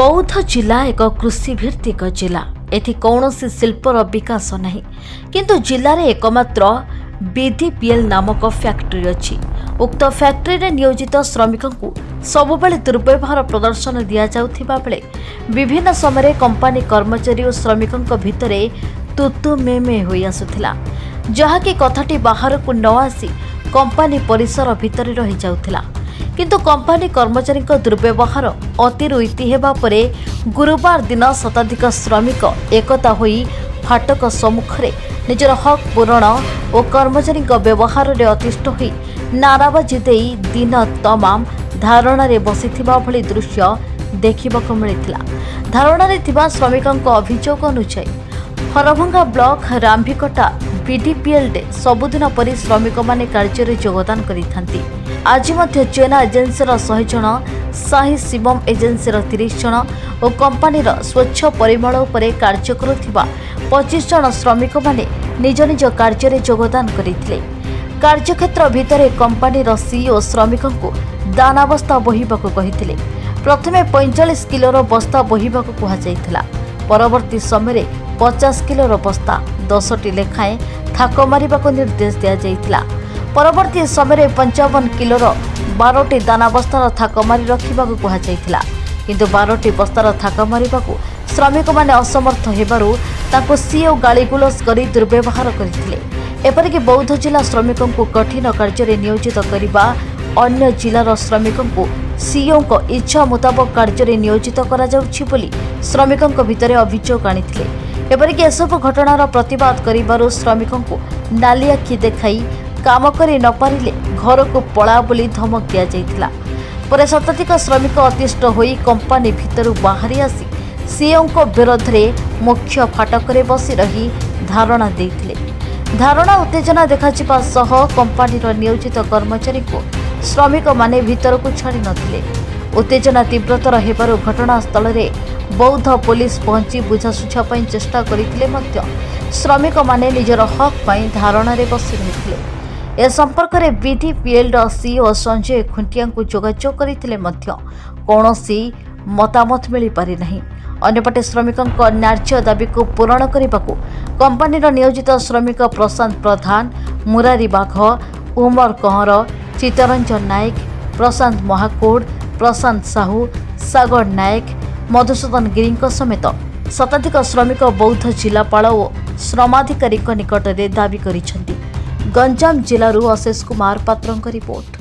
ବୌଦ୍ଧ ଜିଲ୍ଲା ଏକ କୃଷିଭିତ୍ତିକ ଜିଲ୍ଲା। ଏଠି କୌଣସି ଶିଳ୍ପର ବିକାଶ ନାହିଁ। କିନ୍ତୁ ଜିଲ୍ଲାରେ ଏକମାତ୍ର ବିଡିପିଏଲ୍ ନାମକ ଫ୍ୟାକ୍ଟ୍ରି ଅଛି। ଉକ୍ତ ଫ୍ୟାକ୍ଟ୍ରିରେ ନିୟୋଜିତ ଶ୍ରମିକଙ୍କୁ ସବୁବେଳେ ଦୁର୍ବ୍ୟବହାର ପ୍ରଦର୍ଶନ ଦିଆଯାଉଥିବା ବେଳେ ବିଭିନ୍ନ ସମୟରେ କମ୍ପାନୀ କର୍ମଚାରୀ ଓ ଶ୍ରମିକଙ୍କ ଭିତରେ ତୁତୁ ମେ ମେ ହୋଇଆସୁଥିଲା ଯାହାକି କଥାଟି ବାହାରକୁ ନ ଆସି କମ୍ପାନୀ ପରିସର ଭିତରେ ରହିଯାଉଥିଲା। କିନ୍ତୁ କମ୍ପାନୀ କର୍ମଚାରୀଙ୍କ ଦୁର୍ବ୍ୟବହାର ଅତିରୁ ହେବା ପରେ ଗୁରୁବାର ଦିନ ଶତାଧିକ ଶ୍ରମିକ ଏକତା ହୋଇ ଫାଟକ ସମ୍ମୁଖରେ ନିଜର ହକ୍ ପୂରଣ ଓ କର୍ମଚାରୀଙ୍କ ବ୍ୟବହାରରେ ଅତିଷ୍ଠ ହୋଇ ନାରାବାଜି ଦେଇ ଦିନ ତମାମ ଧାରଣାରେ ବସିଥିବା ଭଳି ଦୃଶ୍ୟ ଦେଖିବାକୁ ମିଳିଥିଲା। ଧାରଣାରେ ଥିବା ଶ୍ରମିକଙ୍କ ଅଭିଯୋଗ ଅନୁଯାୟୀ ହରଭଙ୍ଗା ବ୍ଲକ ରାମ୍ଭିକଟା ବିଡିପିଏଲ୍ରେ ସବୁଦିନ ପରି ଶ୍ରମିକମାନେ କାର୍ଯ୍ୟରେ ଯୋଗଦାନ କରିଥାନ୍ତି। ଆଜି ମଧ୍ୟ ଚେନା ଏଜେନ୍ସିର ଶହେ ଜଣ ସାହି ଶିବମ ଏଜେନ୍ସିର ତିରିଶ ଜଣ ଓ କମ୍ପାନୀର ସ୍ୱଚ୍ଛ ପରିମଳ ଉପରେ କାର୍ଯ୍ୟ କରୁଥିବା ପଚିଶ ଜଣ ଶ୍ରମିକମାନେ ନିଜ ନିଜ କାର୍ଯ୍ୟରେ ଯୋଗଦାନ କରିଥିଲେ। କାର୍ଯ୍ୟକ୍ଷେତ୍ର ଭିତରେ କମ୍ପାନୀର ସିଇଓ ଶ୍ରମିକଙ୍କୁ ଦାନା ବସ୍ତା ବୋହିବାକୁ କହିଥିଲେ। ପ୍ରଥମେ ପଇଁଚାଳିଶ କିଲୋର ବସ୍ତା ବୋହିବାକୁ କୁହାଯାଇଥିଲା। ପରବର୍ତ୍ତୀ ସମୟରେ ପଚାଶ କିଲୋର ବସ୍ତା ଦଶଟି ଲେଖାଏଁ ଥାକ ମାରିବାକୁ ନିର୍ଦ୍ଦେଶ ଦିଆଯାଇଥିଲା। ପରବର୍ତ୍ତୀ ସମୟରେ ପଞ୍ଚାବନ କିଲୋର ବାରଟି ଦାନା ବସ୍ତାର ଥାକ ମାରି ରଖିବାକୁ କୁହାଯାଇଥିଲା। କିନ୍ତୁ ବାରଟି ବସ୍ତାର ଥାକ ମାରିବାକୁ ଶ୍ରମିକମାନେ ଅସମର୍ଥ ହେବାରୁ ତାଙ୍କୁ ସିଓ ଗାଳିଗୁଲଜ କରି ଦୁର୍ବ୍ୟବହାର କରିଥିଲେ। ଏପରିକି ବୌଦ୍ଧ ଜିଲ୍ଲା ଶ୍ରମିକଙ୍କୁ କଠିନ କାର୍ଯ୍ୟରେ ନିୟୋଜିତ କରିବା ଅନ୍ୟ ଜିଲ୍ଲାର ଶ୍ରମିକଙ୍କୁ ସିଓଙ୍କ ଇଚ୍ଛା ମୁତାବକ କାର୍ଯ୍ୟରେ ନିୟୋଜିତ କରାଯାଉଛି ବୋଲି ଶ୍ରମିକଙ୍କ ଭିତରେ ଅଭିଯୋଗ ଆଣିଥିଲେ। ଏପରିକି ଏସବୁ ଘଟଣାର ପ୍ରତିବାଦ କରିବାରୁ ଶ୍ରମିକଙ୍କୁ ନାଲି ଆଖି ଦେଖାଇ କାମ କରି ନ ପାରିଲେ ଘରକୁ ପଳା ବୋଲି ଧମକ ଦିଆଯାଇଥିଲା। ପରେ ଶତାଧିକ ଶ୍ରମିକ ଅତିଷ୍ଠ ହୋଇ କମ୍ପାନୀ ଭିତରୁ ବାହାରି ଆସି ସିଓଙ୍କ ବିରୋଧରେ ମୁଖ୍ୟ ଫାଟକରେ ବସି ରହି ଧାରଣା ଦେଇଥିଲେ। ଧାରଣା ଉତ୍ତେଜନା ଦେଖାଯିବା ସହ କମ୍ପାନୀର ନିୟୋଜିତ କର୍ମଚାରୀଙ୍କୁ ଶ୍ରମିକମାନେ ଭିତରକୁ ଛାଡ଼ି ନଥିଲେ। ଉତ୍ତେଜନା ତୀବ୍ରତର ହେବାରୁ ଘଟଣାସ୍ଥଳରେ ବୌଦ୍ଧ ପୋଲିସ ପହଞ୍ଚି ବୁଝାସୁଝା ପାଇଁ ଚେଷ୍ଟା କରିଥିଲେ ମଧ୍ୟ ଶ୍ରମିକମାନେ ନିଜର ହକ୍ ପାଇଁ ଧାରଣାରେ ବସି ରହିଥିଲେ। ଏ ସମ୍ପର୍କରେ ବିଡିପିଏଲ୍ର ସିଇଓ ସଞ୍ଜୟ ଖୁଣ୍ଟିଆଙ୍କୁ ଯୋଗାଯୋଗ କରିଥିଲେ ମଧ୍ୟ କୌଣସି ମତାମତ ମିଳିପାରିନାହିଁ। ଅନ୍ୟପଟେ ଶ୍ରମିକଙ୍କ ନ୍ୟାର୍ଯ୍ୟ ଦାବିକୁ ପୂରଣ କରିବାକୁ କମ୍ପାନୀର ନିୟୋଜିତ ଶ୍ରମିକ ପ୍ରଶାନ୍ତ ପ୍ରଧାନ ମୁରାରୀ ବାଘ ଉମର କହଁର ଚିତ୍ତରଞ୍ଜନ ନାୟକ ପ୍ରଶାନ୍ତ ମହାକୁଡ଼ ପ୍ରଶାନ୍ତ ସାହୁ ସାଗର ନାୟକ ମଧୁସୂଦନ ଗିରିଙ୍କ ସମେତ ଶତାଧିକ ଶ୍ରମିକ ବୌଦ୍ଧ ଜିଲ୍ଲାପାଳ ଓ ଶ୍ରମାଧିକାରୀଙ୍କ ନିକଟରେ ଦାବି କରିଛନ୍ତି। ଗଞ୍ଜାମ ଜିଲ୍ଲାରୁ ଅଶେଷ କୁମାର ପାତ୍ରଙ୍କ ରିପୋର୍ଟ।